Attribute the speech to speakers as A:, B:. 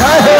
A: 来